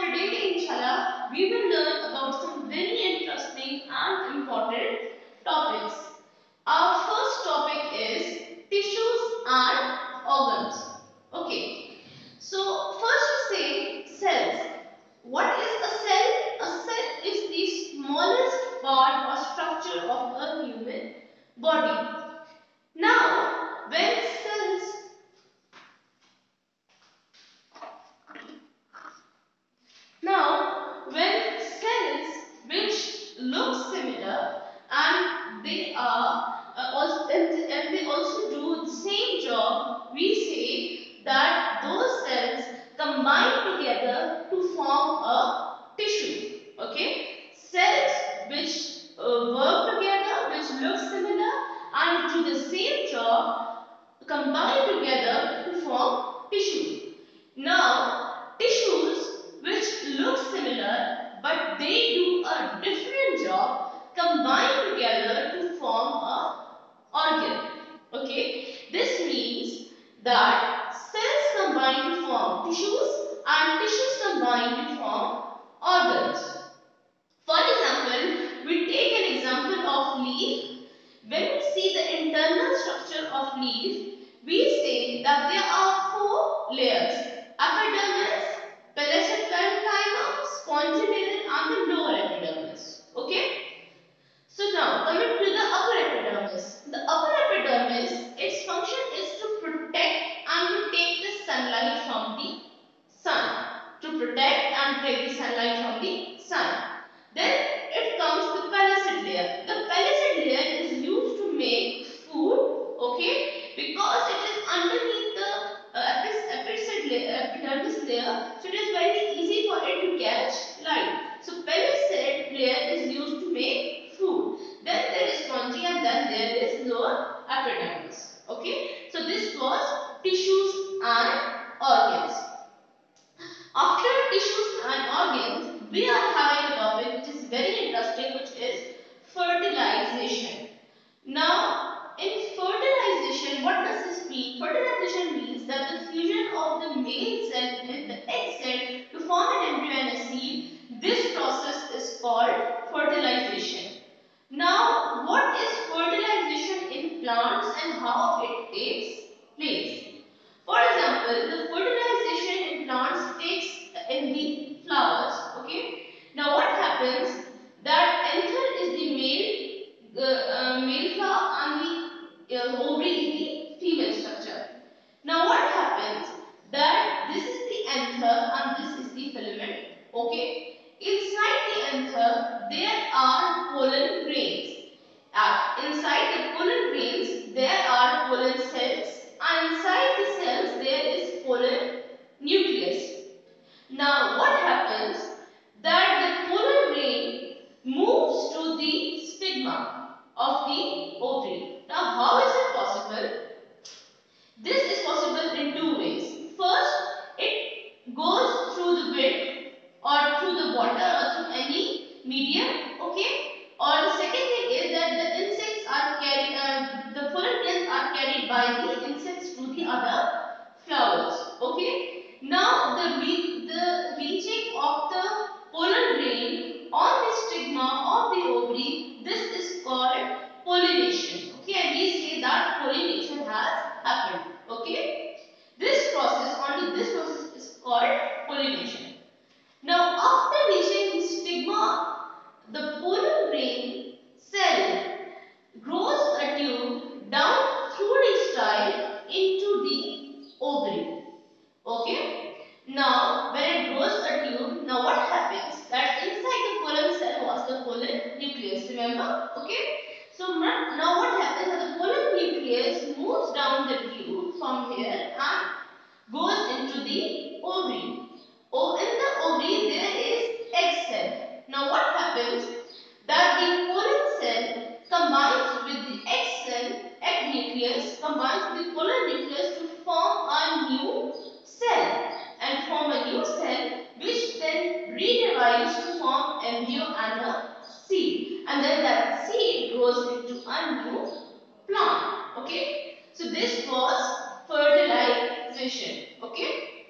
rotating in color combine together to form a tissue. Okay? Cells which uh, work together, which look similar and do the same job combine together to form tissue. Now, tissues which look similar but they do a different job combine together to form a organ. Okay? This means that cells combine to form tissue. by the sunlight from the sun. Then it comes to palisade layer. The palisade layer is used to make food, okay, because it is underneath the uh, episode layer, epidermis layer, so it is very easy for it to catch light. So palisade layer is used to make food. Then there is spongy and then there is lower epidermis, okay. So this was tissues and what happens that the pollen cell combines with the egg cell, egg nucleus, combines the pollen nucleus to form a new cell and form a new cell which then redivides to form embryo and a seed and then that seed grows into a new plant. Okay. So this was fertilization. Okay.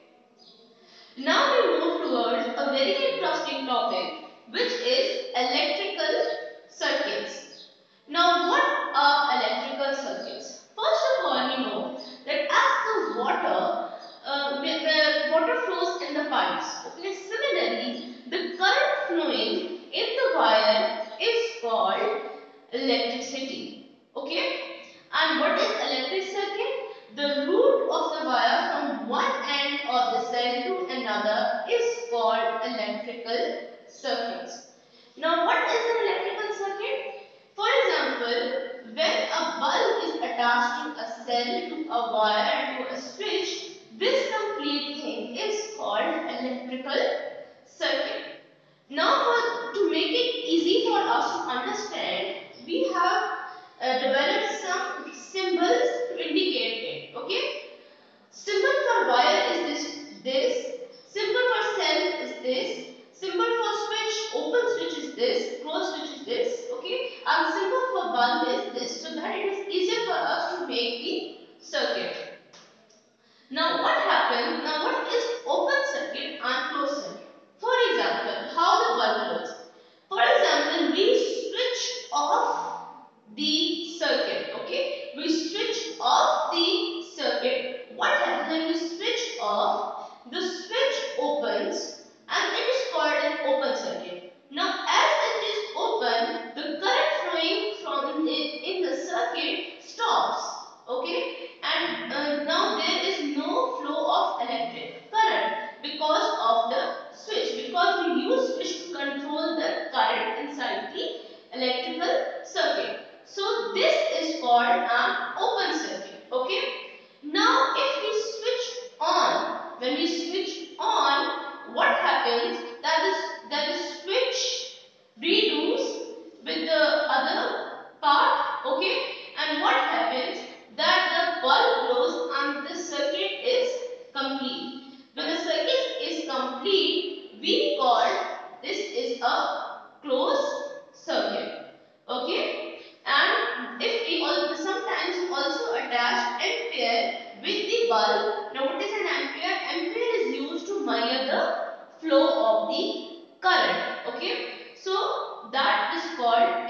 Now we move towards a very interesting topic electrical circuits. Now what is an electrical circuit? For example, when a bulb is attached to a cell, to a wire, to a switch, this This the flow of the current. Okay? So that is called